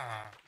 Ah.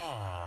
Ah.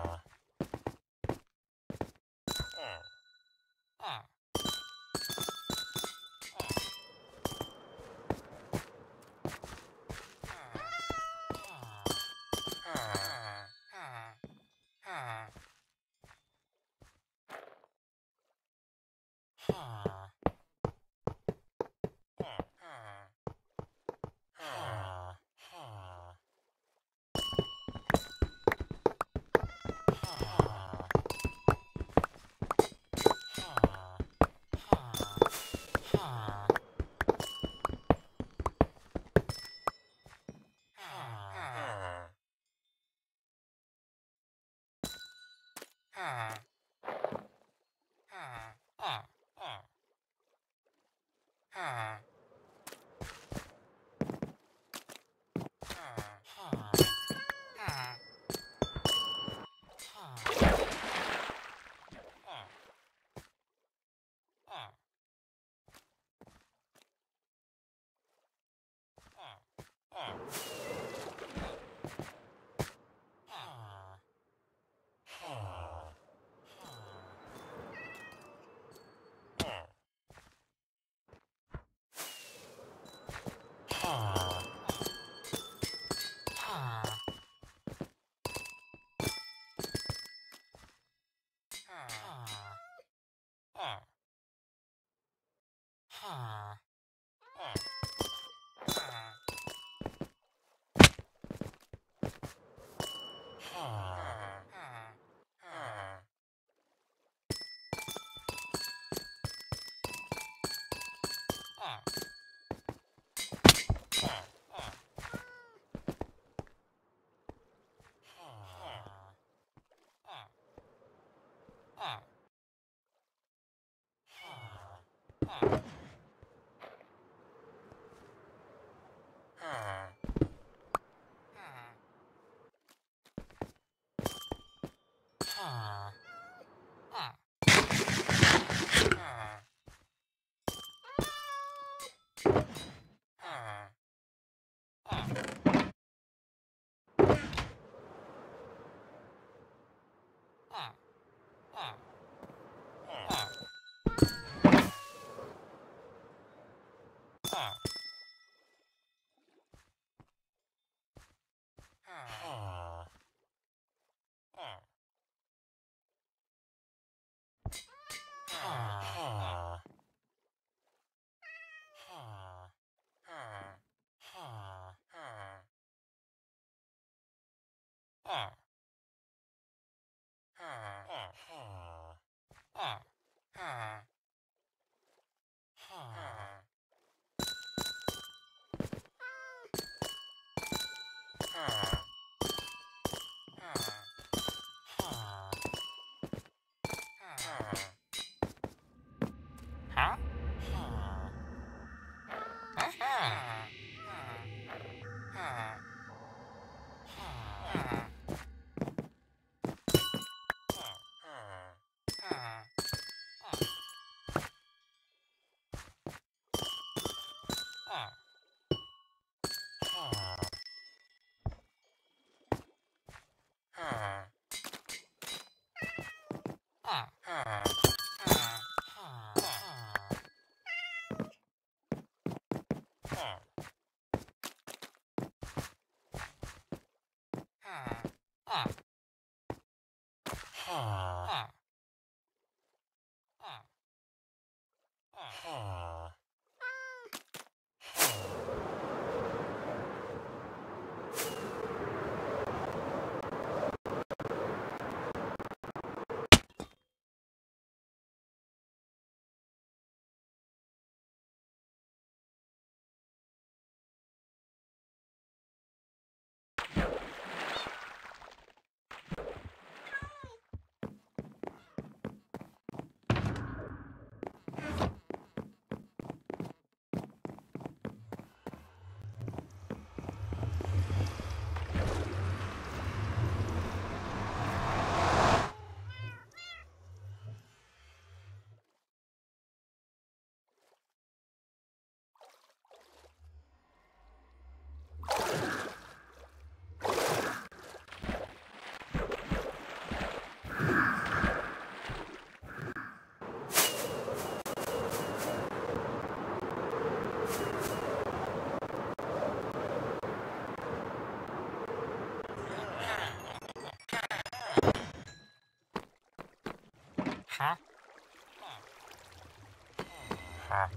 Huh?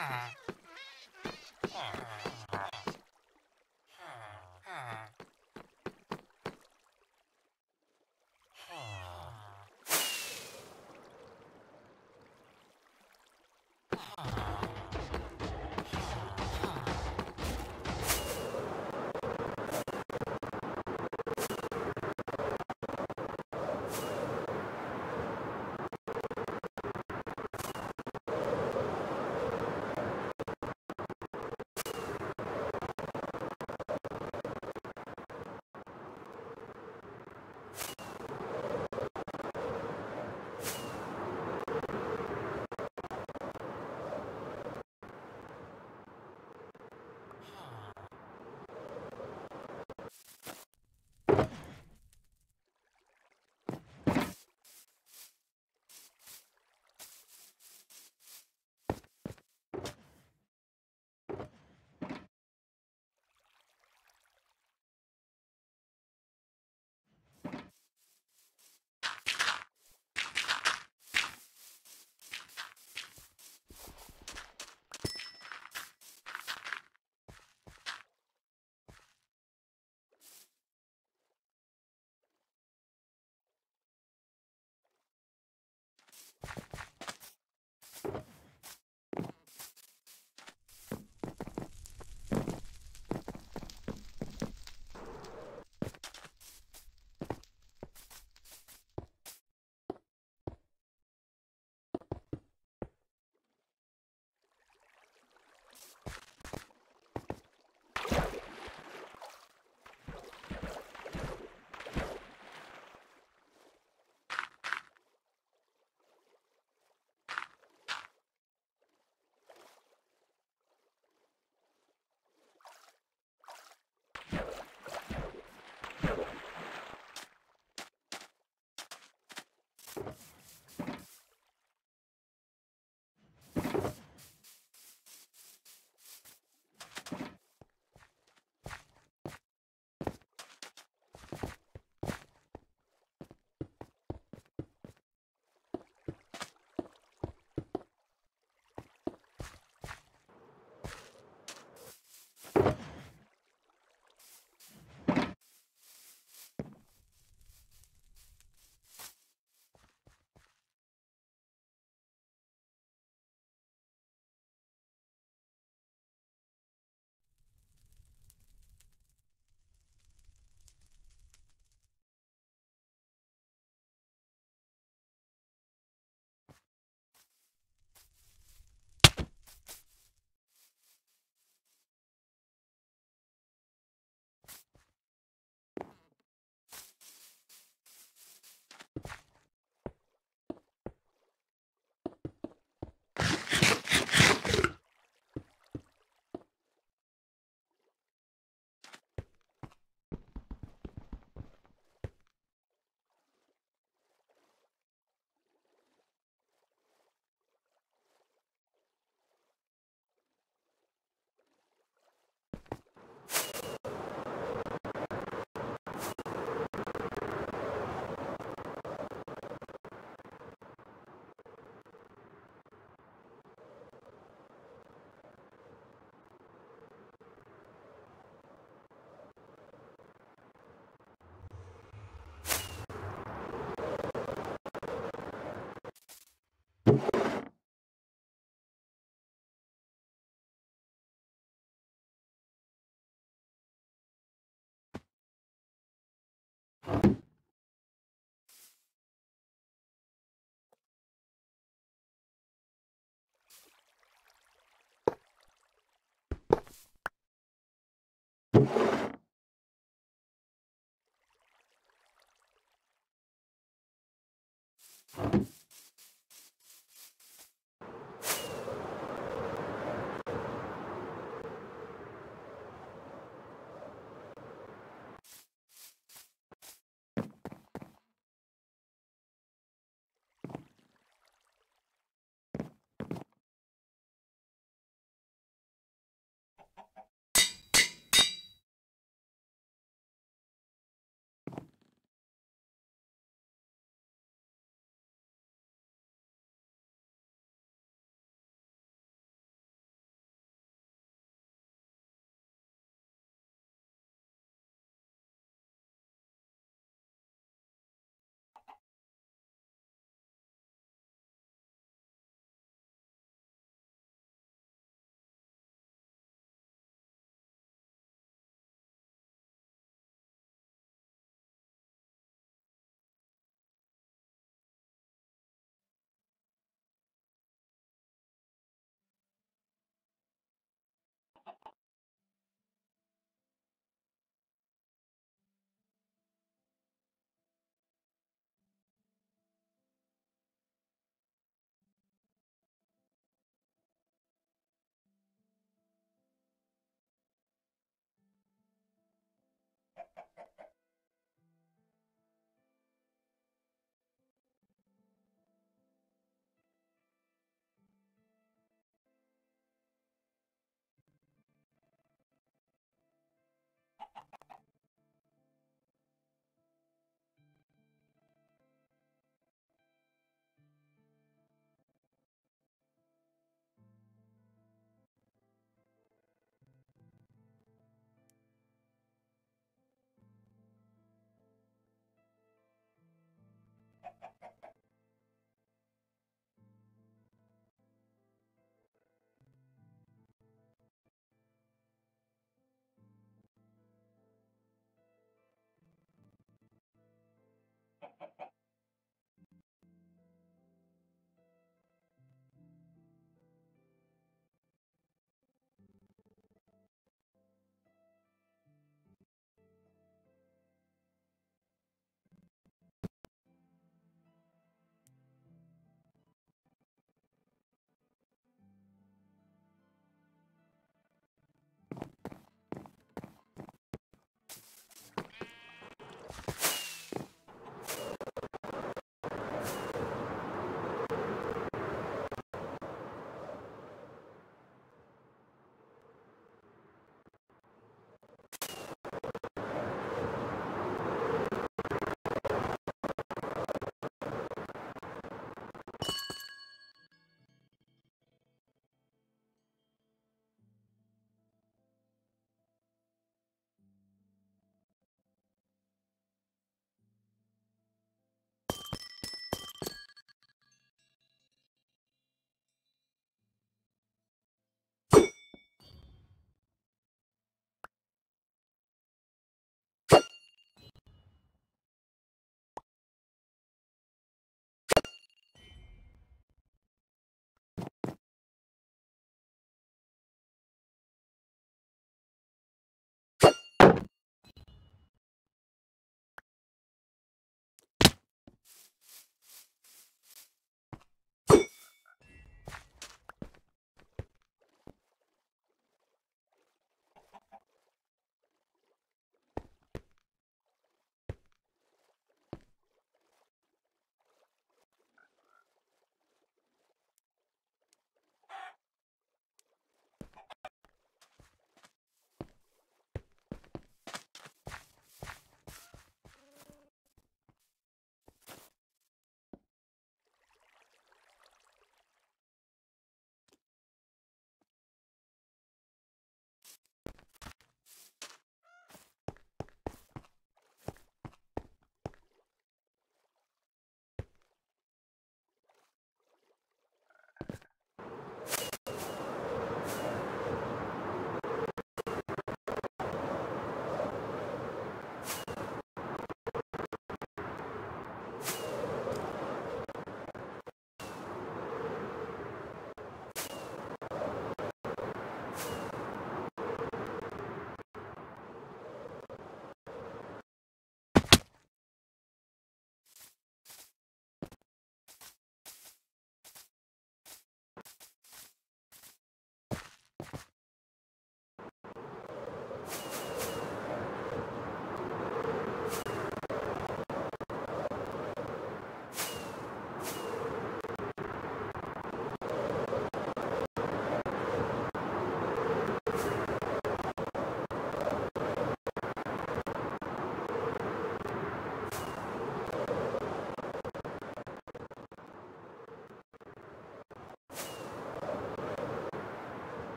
Ah. Ah.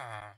Ah.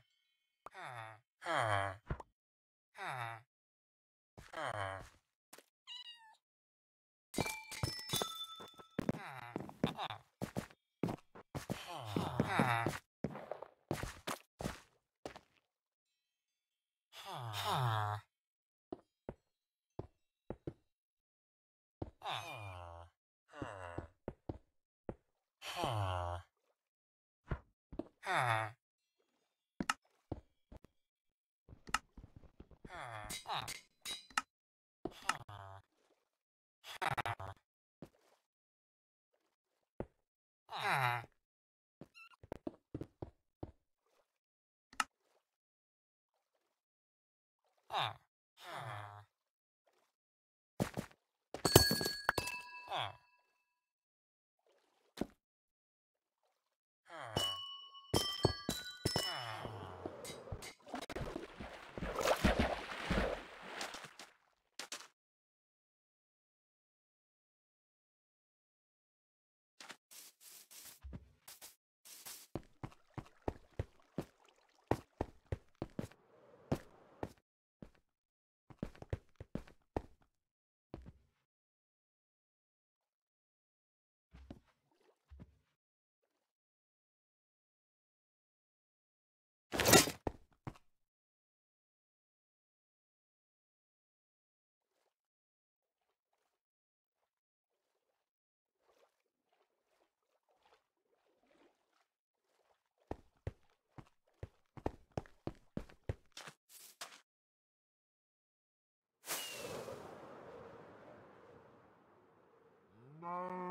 No.